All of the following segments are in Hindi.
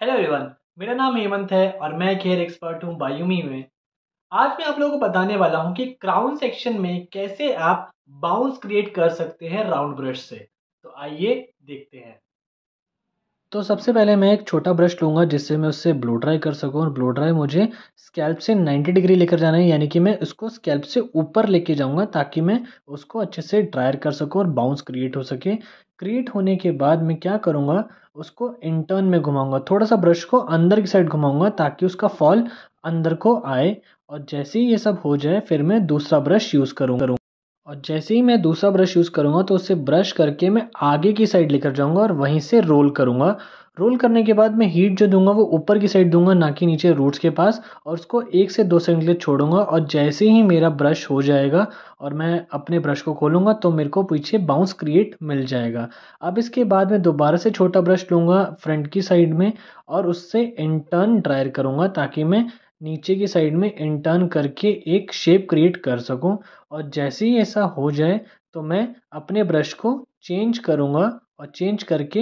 हेलो एवरीवन मेरा नाम हेमंत है और मैं एक हेयर एक्सपर्ट हूँ बायूमी में। आज मैं आप लोगों को बताने वाला हूँ कि क्राउन सेक्शन में कैसे आप बाउंस क्रिएट कर सकते हैं राउंड ब्रश से। तो आइए देखते हैं। तो सबसे पहले मैं एक छोटा ब्रश लूँगा जिससे मैं उससे ब्लो ड्राई कर सकूँ और ब्लो ड्राई मुझे स्कैल्प से 90 डिग्री लेकर जाना है, यानी कि मैं उसको स्कैल्प से ऊपर लेके जाऊँगा ताकि मैं उसको अच्छे से ड्रायर कर सकूँ और बाउंस क्रिएट हो सके। क्रिएट होने के बाद मैं क्या करूँगा, उसको इंटर्न में घुमाऊँगा थोड़ा सा ब्रश को अंदर की साइड घुमाऊँगा ताकि उसका फॉल अंदर को आए और जैसे ही ये सब हो जाए, फिर मैं दूसरा ब्रश यूज़ करूँगा। और जैसे ही मैं दूसरा ब्रश यूज़ करूँगा तो उसे ब्रश करके मैं आगे की साइड लेकर जाऊँगा और वहीं से रोल करूँगा। रोल करने के बाद मैं हीट जो दूँगा, वो ऊपर की साइड दूँगा, ना कि नीचे रूट्स के पास और उसको एक से दो सेकंड के लिए छोड़ूँगा और जैसे ही मेरा ब्रश हो जाएगा और मैं अपने ब्रश को खोलूँगा तो मेरे को पीछे बाउंस क्रिएट मिल जाएगा। अब इसके बाद मैं दोबारा से छोटा ब्रश लूँगा फ्रंट की साइड में और उससे इंटर्न ड्रायर करूँगा ताकि मैं नीचे की साइड में इंटर्न करके एक शेप क्रिएट कर सकूँ और जैसे ही ऐसा हो जाए तो मैं अपने ब्रश को चेंज करूँगा और चेंज करके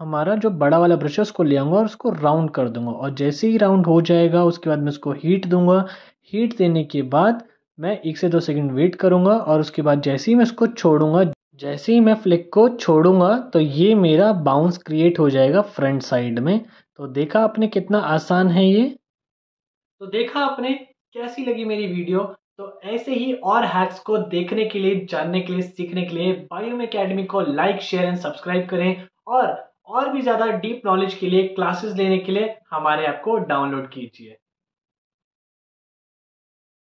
हमारा जो बड़ा वाला ब्रश है, उसको ले आऊँगा और उसको राउंड कर दूँगा। और जैसे ही राउंड हो जाएगा, उसके बाद मैं उसको हीट दूँगा। हीट देने के बाद मैं एक से दो सेकंड वेट करूँगा और उसके बाद जैसे ही मैं उसको छोड़ूँगा, जैसे ही मैं फ्लिक को छोड़ूँगा तो ये मेरा बाउंस क्रिएट हो जाएगा फ्रंट साइड में। तो देखा आपने कितना आसान है ये? तो देखा आपने, कैसी लगी मेरी वीडियो? तो ऐसे ही और हैक्स को देखने के लिए, जानने के लिए, सीखने के लिए बायोम अकेडमी को लाइक शेयर एंड सब्सक्राइब करें और और भी ज़्यादा डीप नॉलेज के लिए क्लासेस लेने के लिए हमारे ऐप को डाउनलोड कीजिए।